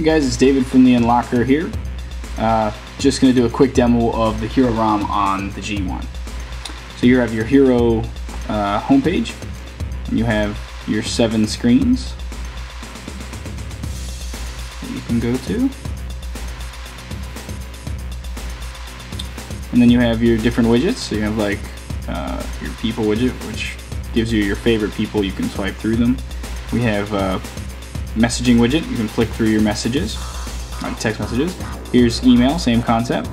Hey guys, it's David from the Unlockr here. Uh, just going to do a quick demo of the Hero ROM on the G1. So you have your Hero uh, homepage, and you have your seven screens that you can go to. And then you have your different widgets. So you have like uh, your people widget, which gives you your favorite people. You can swipe through them. We have uh, messaging widget. You can flick through your messages, like text messages. Here's email, same concept.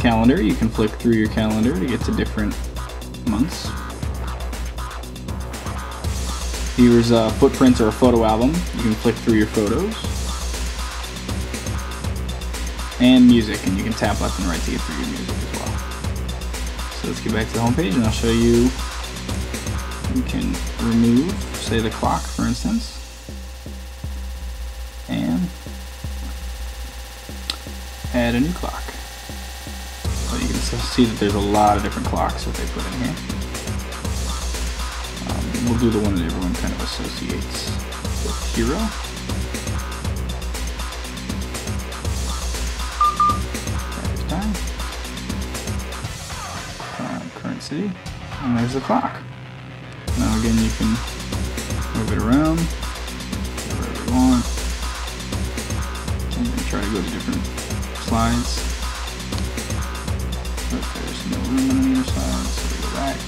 Calendar, you can flick through your calendar to get to different months. Here's a footprints or a photo album. You can flick through your photos. And music, and you can tap left and right to get through your music as well. So let's get back to the home page and I'll show you you can remove, say the clock for instance, and add a new clock. So you can see that there's a lot of different clocks that they put in here. Um, we'll do the one that everyone kind of associates with Hero. City. And there's the clock. Now again, you can move it around wherever you want. And try to go to different slides. But there's no room on the other side, so we go back.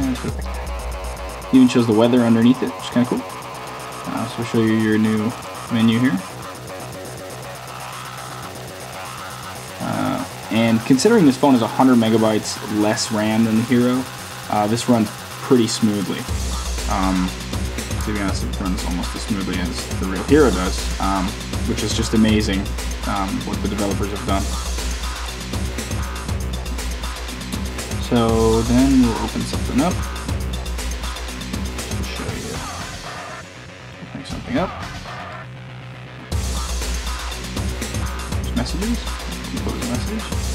And perfect. Even shows the weather underneath it, which is kind of cool. So I'll show you your new menu here. And considering this phone is 100 megabytes less RAM than the Hero, uh, this runs pretty smoothly. Um, to be honest, it runs almost as smoothly as the real Hero does, um, which is just amazing um, what the developers have done. So then we'll open something up. Show you. Opening something up. There's messages. Compose a message.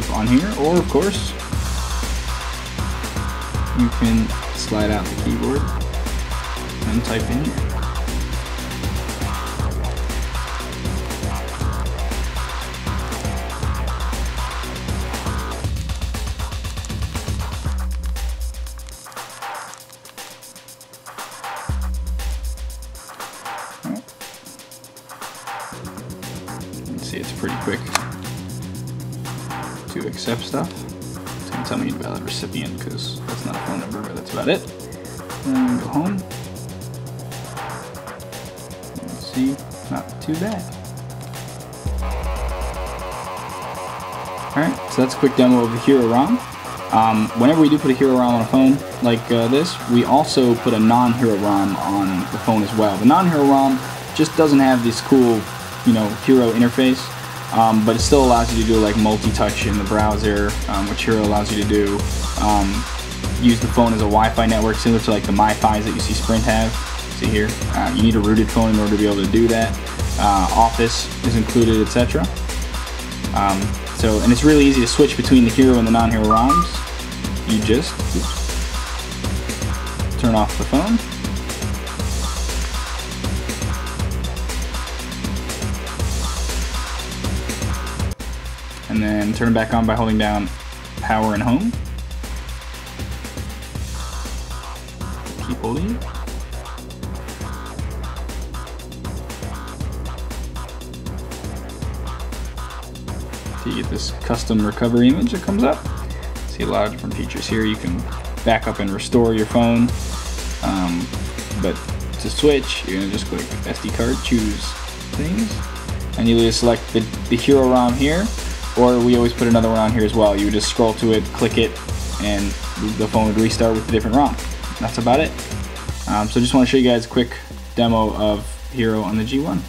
Type on here, or of course, you can slide out the keyboard and type in. See it's pretty quick to accept stuff. It's gonna tell me about the recipient because that's not a phone number, but that's about it. And go home. Let's see, not too bad. Alright, so that's a quick demo of the Hero ROM. Um, whenever we do put a Hero ROM on a phone like uh, this, we also put a non-Hero ROM on the phone as well. The non-Hero ROM just doesn't have this cool, you know, Hero interface. Um, but it still allows you to do like multi-touch in the browser, um, which allows you to do. Um, use the phone as a Wi-Fi network, similar to like the MiFi's that you see Sprint have. See here, uh, you need a rooted phone in order to be able to do that. Uh, Office is included, etc. Um, so, and it's really easy to switch between the Hero and the non-Hero ROMs. You just turn off the phone. And then turn it back on by holding down power and home. Keep holding it. You get this custom recovery image that comes up. See a lot of different features here. You can back up and restore your phone. Um, but to switch, you're gonna just click SD card, choose things, and you just select the, the Hero ROM here, or we always put another one on here as well. You would just scroll to it, click it, and the phone would restart with a different ROM. That's about it. Um, so I just want to show you guys a quick demo of Hero on the G1.